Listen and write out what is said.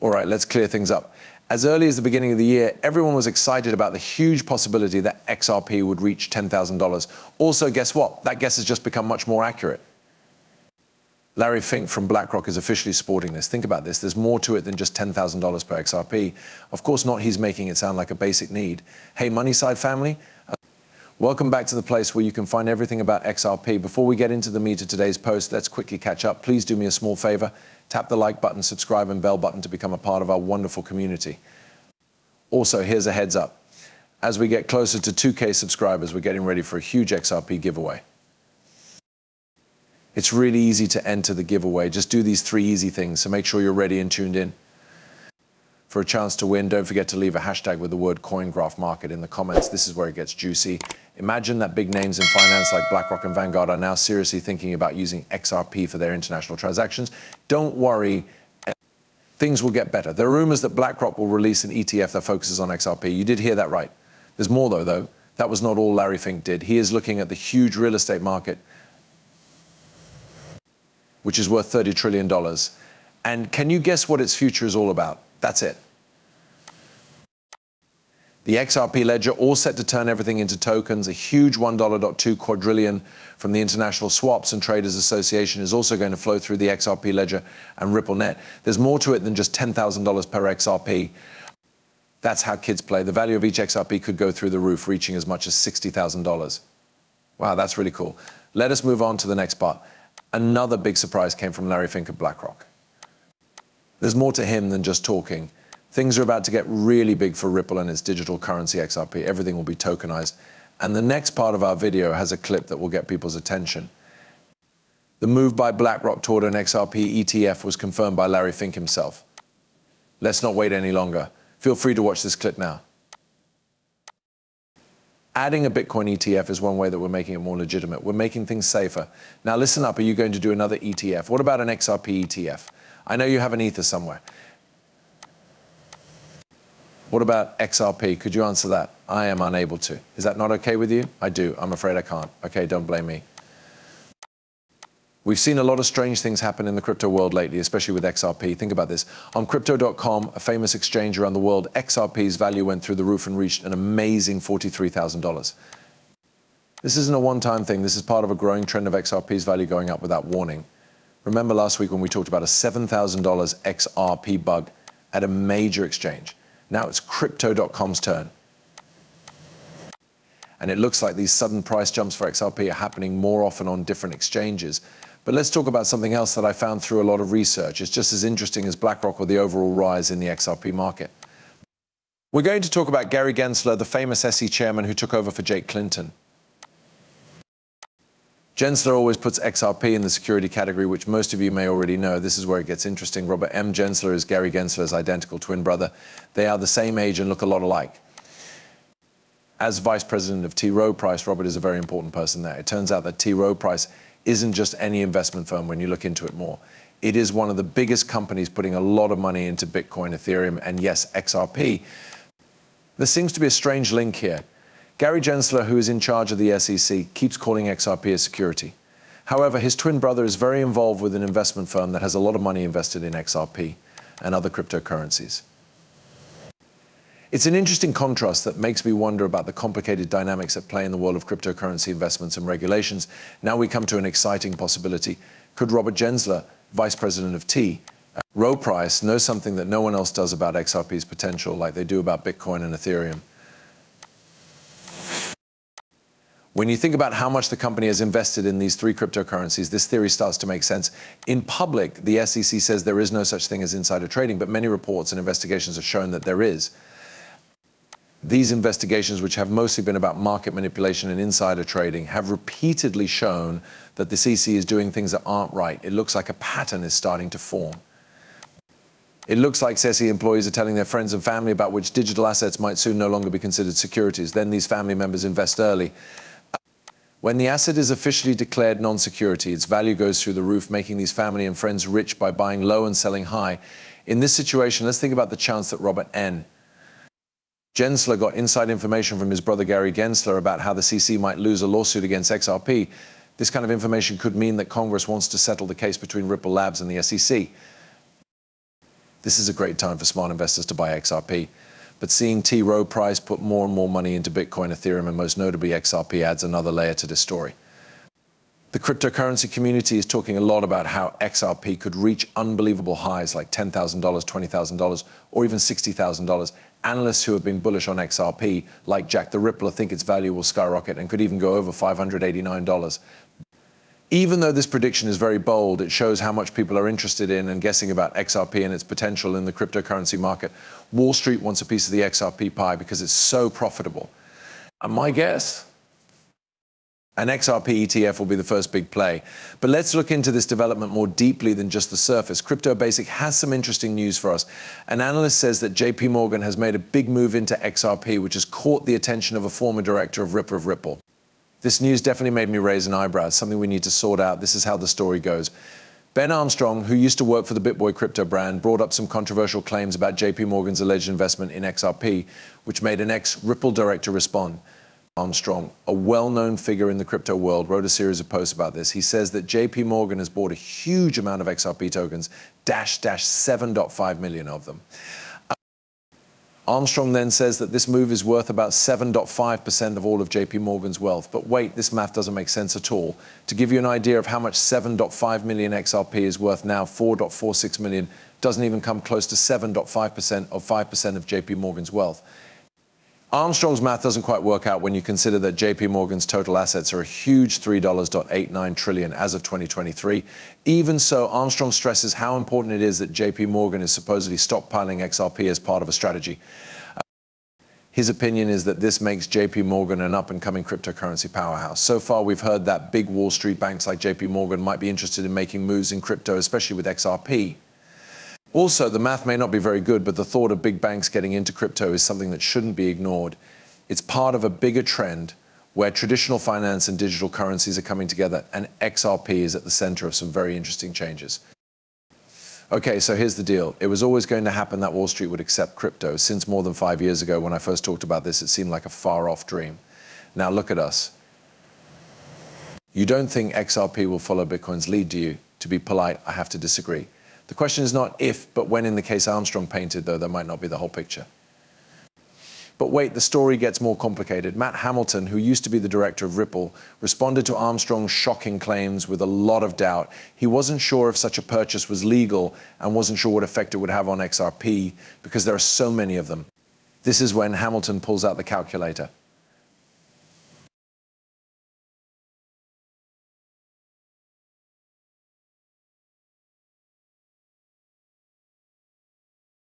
All right, let's clear things up. As early as the beginning of the year, everyone was excited about the huge possibility that XRP would reach $10,000. Also, guess what? That guess has just become much more accurate. Larry Fink from BlackRock is officially supporting this. Think about this. There's more to it than just $10,000 per XRP. Of course not, he's making it sound like a basic need. Hey, Moneyside family, welcome back to the place where you can find everything about XRP. Before we get into the meat of today's post, let's quickly catch up. Please do me a small favor. Tap the like button, subscribe, and bell button to become a part of our wonderful community. Also, here's a heads up. As we get closer to 2K subscribers, we're getting ready for a huge XRP giveaway. It's really easy to enter the giveaway. Just do these three easy things, so make sure you're ready and tuned in. For a chance to win, don't forget to leave a hashtag with the word CoinGraph Market in the comments. This is where it gets juicy. Imagine that big names in finance like BlackRock and Vanguard are now seriously thinking about using XRP for their international transactions. Don't worry, things will get better. There are rumors that BlackRock will release an ETF that focuses on XRP. You did hear that right. There's more though, though. That was not all Larry Fink did. He is looking at the huge real estate market, which is worth $30 trillion. And can you guess what its future is all about? That's it. The XRP ledger all set to turn everything into tokens. A huge $1.2 quadrillion from the International Swaps and Traders Association is also going to flow through the XRP ledger and RippleNet. There's more to it than just $10,000 per XRP. That's how kids play. The value of each XRP could go through the roof, reaching as much as $60,000. Wow, that's really cool. Let us move on to the next part. Another big surprise came from Larry Fink of BlackRock. There's more to him than just talking. Things are about to get really big for Ripple and its digital currency XRP. Everything will be tokenized. And the next part of our video has a clip that will get people's attention. The move by BlackRock toward an XRP ETF was confirmed by Larry Fink himself. Let's not wait any longer. Feel free to watch this clip now. Adding a Bitcoin ETF is one way that we're making it more legitimate. We're making things safer. Now listen up, are you going to do another ETF? What about an XRP ETF? I know you have an Ether somewhere. What about XRP? Could you answer that? I am unable to. Is that not okay with you? I do. I'm afraid I can't. Okay, don't blame me. We've seen a lot of strange things happen in the crypto world lately, especially with XRP. Think about this. On Crypto.com, a famous exchange around the world, XRP's value went through the roof and reached an amazing $43,000. This isn't a one-time thing. This is part of a growing trend of XRP's value going up without warning. Remember last week when we talked about a $7,000 XRP bug at a major exchange? Now it's Crypto.com's turn. And it looks like these sudden price jumps for XRP are happening more often on different exchanges. But let's talk about something else that I found through a lot of research. It's just as interesting as BlackRock or the overall rise in the XRP market. We're going to talk about Gary Gensler, the famous SE chairman who took over for Jay Clayton. Gensler always puts XRP in the security category, which most of you may already know. This is where it gets interesting. Robert M. Gensler is Gary Gensler's identical twin brother. They are the same age and look a lot alike. As vice president of T. Rowe Price, Robert is a very important person there. It turns out that T. Rowe Price isn't just any investment firm when you look into it more. It is one of the biggest companies putting a lot of money into Bitcoin, Ethereum, and yes, XRP. There seems to be a strange link here. Gary Gensler, who is in charge of the SEC, keeps calling XRP a security. However, his twin brother is very involved with an investment firm that has a lot of money invested in XRP and other cryptocurrencies. It's an interesting contrast that makes me wonder about the complicated dynamics at play in the world of cryptocurrency investments and regulations. Now we come to an exciting possibility. Could Robert Gensler, vice president of T, uh, Rowe Price, know something that no one else does about XRP's potential like they do about Bitcoin and Ethereum? When you think about how much the company has invested in these three cryptocurrencies, this theory starts to make sense. In public, the SEC says there is no such thing as insider trading, but many reports and investigations have shown that there is. These investigations, which have mostly been about market manipulation and insider trading, have repeatedly shown that the SEC is doing things that aren't right. It looks like a pattern is starting to form. It looks like SEC employees are telling their friends and family about which digital assets might soon no longer be considered securities. Then these family members invest early. When the asset is officially declared non-security, its value goes through the roof, making these family and friends rich by buying low and selling high. In this situation, let's think about the chance that Robert N. Gensler got inside information from his brother Gary Gensler about how the SEC might lose a lawsuit against XRP. This kind of information could mean that Congress wants to settle the case between Ripple Labs and the SEC. This is a great time for smart investors to buy XRP. But seeing T. Rowe Price put more and more money into Bitcoin, Ethereum, and most notably XRP adds another layer to this story. The cryptocurrency community is talking a lot about how XRP could reach unbelievable highs like $10,000, $20,000, or even $60,000. Analysts who have been bullish on XRP, like Jack the Rippler, think its value will skyrocket and could even go over $589. Even though this prediction is very bold, it shows how much people are interested in and guessing about XRP and its potential in the cryptocurrency market. Wall Street wants a piece of the XRP pie because it's so profitable. And my guess, an XRP ETF will be the first big play. But let's look into this development more deeply than just the surface. Crypto Basic has some interesting news for us. An analyst says that JP Morgan has made a big move into XRP, which has caught the attention of a former director of Ripple of Ripple. This news definitely made me raise an eyebrow. It's something we need to sort out. This is how the story goes. Ben Armstrong, who used to work for the BitBoy crypto brand, brought up some controversial claims about JP Morgan's alleged investment in XRP, which made an ex Ripple director respond. Armstrong, a well known figure in the crypto world, wrote a series of posts about this. He says that JP Morgan has bought a huge amount of XRP tokens, dash dash 7.5 million of them. Armstrong then says that this move is worth about 7.5% of all of JP Morgan's wealth. But wait, this math doesn't make sense at all. To give you an idea of how much 7.5 million XRP is worth now, 4.46 million doesn't even come close to 7.5% of 5% of JP Morgan's wealth. Armstrong's math doesn't quite work out when you consider that JP Morgan's total assets are a huge $3.89 trillion as of 2023. Even so, Armstrong stresses how important it is that JP Morgan is supposedly stockpiling XRP as part of a strategy. Uh, his opinion is that this makes JP Morgan an up and coming cryptocurrency powerhouse. So far, we've heard that big Wall Street banks like JP Morgan might be interested in making moves in crypto, especially with XRP. Also, the math may not be very good, but the thought of big banks getting into crypto is something that shouldn't be ignored. It's part of a bigger trend where traditional finance and digital currencies are coming together, and XRP is at the center of some very interesting changes. Okay, so here's the deal. It was always going to happen that Wall Street would accept crypto. Since more than five years ago, when I first talked about this, it seemed like a far off dream. Now look at us. You don't think XRP will follow Bitcoin's lead, do you? To be polite, I have to disagree. The question is not if, but when in the case Armstrong painted, though that might not be the whole picture. But wait, the story gets more complicated. Matt Hamilton, who used to be the director of Ripple, responded to Armstrong's shocking claims with a lot of doubt. He wasn't sure if such a purchase was legal and wasn't sure what effect it would have on XRP because there are so many of them. This is when Hamilton pulls out the calculator.